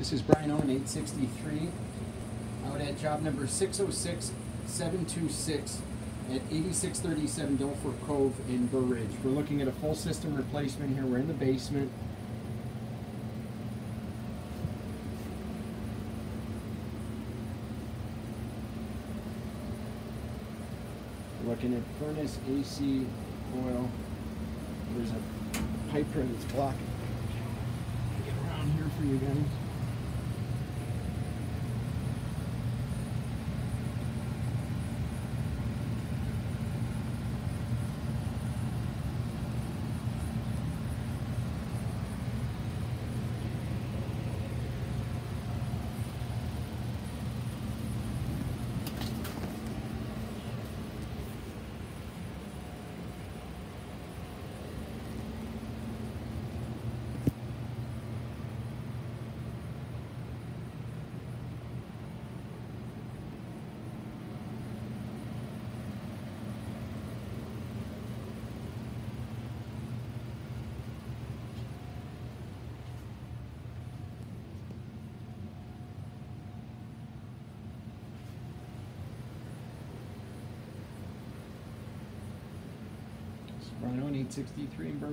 This is Brian Owen, 863, out at job number 606726 at 8637 Dolford Cove in Burr Ridge. We're looking at a full system replacement here. We're in the basement. We're looking at furnace, AC, oil. There's a pipe that's blocking. Get around here for you guys. Brian Owen, 863 in Ridge.